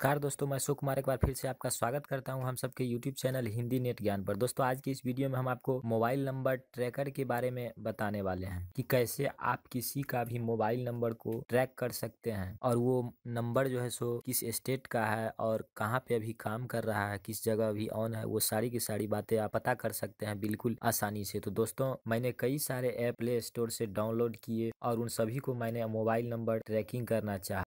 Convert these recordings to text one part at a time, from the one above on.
दोस्तों, मैं अशोक कुमार एक बार फिर से आपका स्वागत करता हूँ हम सबके यूट्यूब चैनल हिंदी नेट ज्ञान पर। दोस्तों, आज की इस वीडियो में हम आपको मोबाइल नंबर ट्रैकर के बारे में बताने वाले हैं कि कैसे आप किसी का भी मोबाइल नंबर को ट्रैक कर सकते हैं और वो नंबर जो है सो किस स्टेट का है और कहाँ पे अभी काम कर रहा है, किस जगह अभी ऑन है, वो सारी की सारी बातें आप पता कर सकते हैं बिल्कुल आसानी से। तो दोस्तों, मैंने कई सारे ऐप प्ले स्टोर से डाउनलोड किए और उन सभी को मैंने मोबाइल नंबर ट्रैकिंग करना चाहा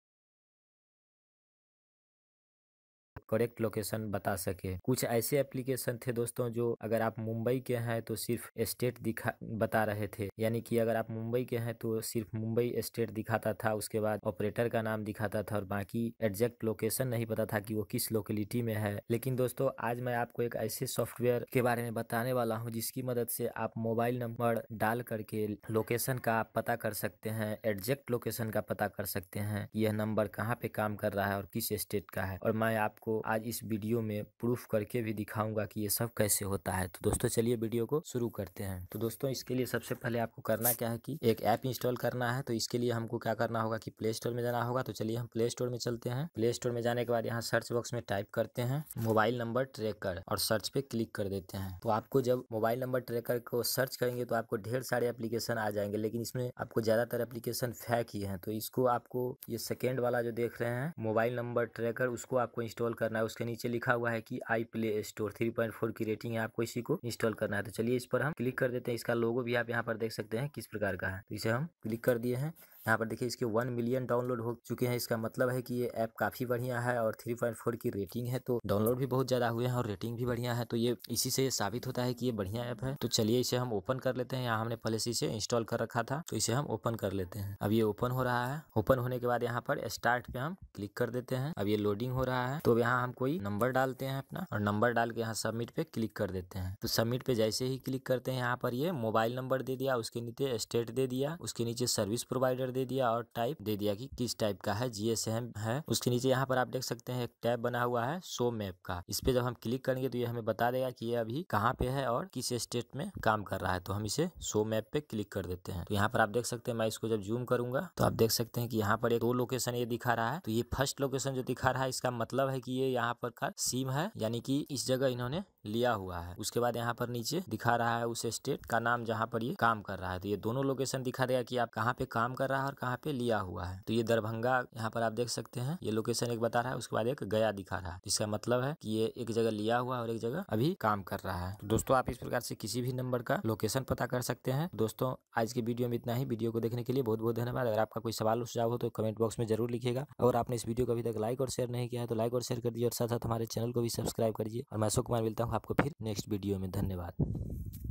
करेक्ट लोकेशन बता सके। कुछ ऐसे एप्लीकेशन थे दोस्तों जो अगर आप मुंबई के हैं तो सिर्फ़ स्टेट दिखा, बता रहे थे। यानी कि अगर आप मुंबई के हैं तो सिर्फ़ मुंबई स्टेट दिखाता था, उसके बाद ऑपरेटर का नाम दिखाता था और बाकी एग्जैक्ट लोकेशन नहीं पता था कि वो किस लोकेलिटी में है। लेकिन दोस्तों, आज मैं आपको एक ऐसे सॉफ्टवेयर के बारे में बताने वाला हूँ जिसकी मदद से आप मोबाइल नंबर डाल करके लोकेशन का आप पता कर सकते हैं एग्जैक्ट लोकेशन का पता कर सकते हैं, यह नंबर कहाँ पे काम कर रहा है और किस स्टेट का है। और मैं आपको आज इस वीडियो में प्रूफ करके भी दिखाऊँगा कि ये सब कैसे होता है। तो दोस्तों, चलिए वीडियो को शुरू करते हैं। तो दोस्तों, इसके लिए सबसे पहले आपको करना क्या है कि एक ऐप इंस्टॉल करना है। तो इसके लिए हमको क्या करना होगा कि प्ले स्टोर में जाना होगा। तो चलिए हम प्ले स्टोर में चलते हैं। प्ले स्टोर में जाने के बाद यहाँ सर्च बॉक्स में टाइप करते हैं मोबाइल नंबर ट्रेकर और सर्च पे क्लिक कर देते हैं। तो आपको जब मोबाइल नंबर ट्रेकर को सर्च करेंगे तो आपको ढेर सारे एप्लीकेशन आ जाएँगे, लेकिन इसमें आपको ज़्यादातर एप्लीकेशन फैक ही है। तो इसको आपको ये सेकेंड वाला जो देख रहे हैं, मोबाइल नंबर ट्रेकर, उसको आपको इंस्टॉल करना है, उसके नीचे लिखा हुआ है कि आई प्ले स्टोर 3.4 की रेटिंग है आपको इसी को इंस्टॉल करना है। तो चलिए इस पर हम क्लिक कर देते हैं, इसका लोगो भी आप यहाँ पर देख सकते हैं किस प्रकार का है। तो इसे हम क्लिक कर दिए हैं। यहाँ पर देखिए इसके वन मिलियन डाउनलोड हो चुके हैं, इसका मतलब है कि ये ऐप काफ़ी बढ़िया है और 3.4 की रेटिंग है तो डाउनलोड भी बहुत ज़्यादा हुए हैं और रेटिंग भी बढ़िया है तो ये इसी से साबित होता है कि ये बढ़िया ऐप है। तो चलिए इसे हम ओपन कर लेते हैं, यहाँ हमने पहले से इसे इंस्टॉल कर रखा था तो इसे हम ओपन कर लेते हैं। अब ये ओपन हो रहा है, ओपन होने के बाद यहाँ पर स्टार्ट पे हम क्लिक कर देते हैं, अब ये लोडिंग हो रहा है तो यहाँ हम कोई नंबर डालते हैं अपना, और नंबर डाल के यहाँ सबमिट पे क्लिक कर देते हैं। तो सबमिट पे जैसे ही क्लिक करते हैं, यहाँ पर ये मोबाइल नंबर दे दिया, उसके नीचे स्टेट दे दिया, उसके नीचे सर्विस प्रोवाइडर दे दिया और टाइप दे दिया कि किस टाइप का है जीएसएम है। उसके नीचे यहाँ पर आप देख सकते हैं, एक टैब बना हुआ है शो मैप का। इस पे जब हम क्लिक करेंगे तो ये हमें बता देगा कि ये अभी कहाँ पे है और किस स्टेट में काम कर रहा है। तो हम इसे शो मैप पे क्लिक कर देते हैं। तो यहाँ पर आप देख सकते हैं, मैं इसको जब जूम करूँगा तो आप देख सकते हैं कि यहाँ पर एक दो लोकेशन ये दिखा रहा है। तो ये फ़र्स्ट लोकेशन जो दिखा रहा है, इसका मतलब है कि ये यहाँ पर का सिम है, यानी कि इस जगह इन्होंने लिया हुआ है। उसके बाद यहाँ पर नीचे दिखा रहा है उस स्टेट का नाम जहाँ पर ये काम कर रहा है। तो ये दोनों लोकेशन दिखा देगा कि आप कहाँ पे काम कर रहा है और कहाँ पे लिया हुआ है। तो ये दरभंगा यहाँ पर आप देख सकते हैं। ये लोकेशन एक बता रहा है, उसके बाद एक गया दिखा रहा है इसका मतलब है कि ये एक जगह लिया हुआ और एक जगह अभी काम कर रहा है। तो दोस्तों, आप इस प्रकार से किसी भी नंबर का लोकेशन पता कर सकते हैं। दोस्तों, आज की वीडियो में इतना ही। वीडियो को देखने के लिए बहुत बहुत धन्यवाद। अगर आपका कोई सवाल सुझाव हो तो कमेंट बॉक्स में ज़रूर लिखिएगा। और आपने इस वीडियो को अभी तक लाइक और शेयर नहीं किया है तो लाइक और शेयर कर दिए और साथ साथ हमारे चैनल को भी सब्सक्राइब करिए। और मैं अशोक कुमार मिलता हूँ आपको फिर नेक्स्ट वीडियो में। धन्यवाद।